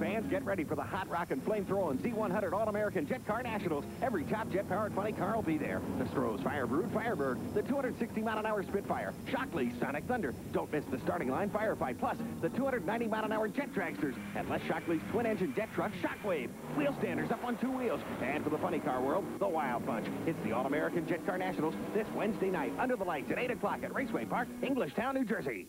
Fans, get ready for the hot rock and flamethrower and Z100 All-American Jet Car Nationals. Every top jet-powered funny car will be there. The Strohs Firebird Firebird, the 260-mile-an-hour Spitfire, Shockley Sonic Thunder. Don't miss the starting line Firefight, plus the 290-mile-an-hour Jet Dragsters, and Les Shockley's twin-engine jet truck Shockwave. Wheel standers up on two wheels. And for the funny car world, the Wild Bunch. It's the All-American Jet Car Nationals this Wednesday night under the lights at 8 o'clock at Raceway Park, Englishtown, New Jersey.